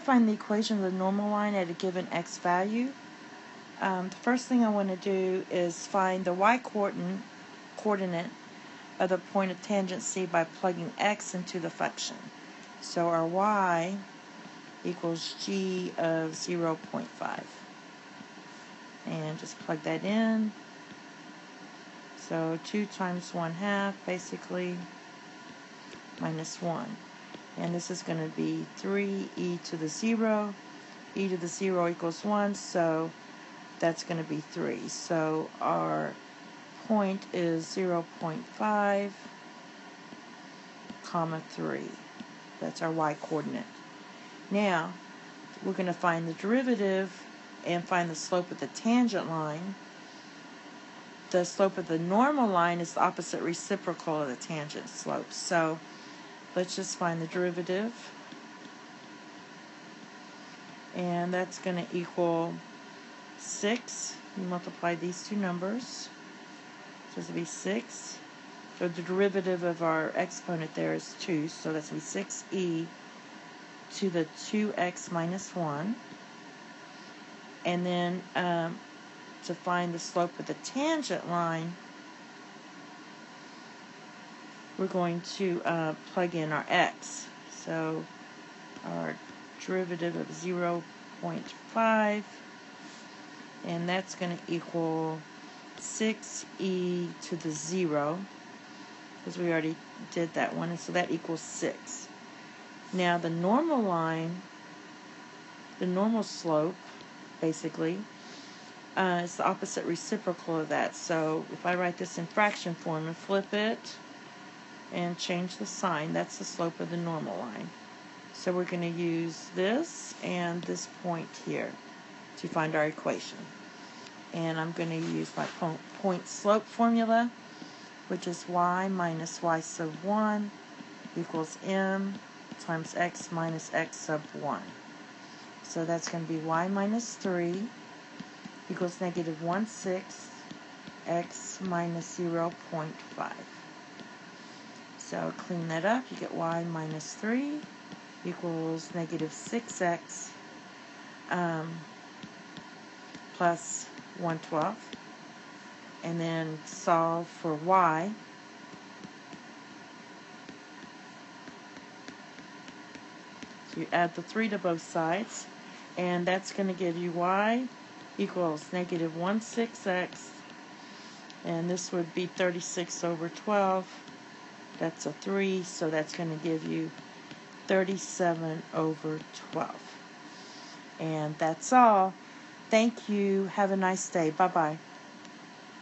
find the equation of the normal line at a given x value, um, the first thing I want to do is find the y coordinate, of the point of tangency by plugging x into the function. So our y equals g of 0.5. And just plug that in. So 2 times 1 half, basically, minus 1. And this is going to be 3e to the 0. e to the 0 equals 1, so that's going to be 3. So our point is 0.5 comma 3. That's our y coordinate. Now, we're going to find the derivative and find the slope of the tangent line. The slope of the normal line is the opposite reciprocal of the tangent slope. So let's just find the derivative. And that's going to equal 6. You multiply these two numbers. So this will be 6. So the derivative of our exponent there is 2. So that's going to be 6e to the 2x minus 1. And then um, to find the slope of the tangent line, we're going to uh, plug in our x. So our derivative of 0.5, and that's going to equal 6e to the 0, because we already did that one, and so that equals 6. Now the normal line, the normal slope, basically, uh, is the opposite reciprocal of that. So if I write this in fraction form and flip it and change the sign, that's the slope of the normal line. So we're going to use this and this point here to find our equation. And I'm going to use my point slope formula, which is y minus y sub 1 equals m times x minus x sub 1. So that's going to be y minus 3 equals negative 1 6 x minus 0 0.5. So clean that up. You get y minus 3 equals negative 6x um, plus 112. And then solve for y. So you add the 3 to both sides. And that's going to give you y equals negative 1 6x. And this would be 36 over 12. That's a 3, so that's going to give you 37 over 12. And that's all. Thank you. Have a nice day. Bye bye.